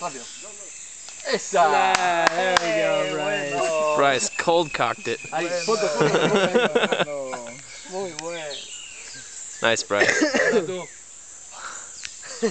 Rápido. Esa. there we go, Bryce. Bryce cold cocked it. Bueno. Nice, Bryce.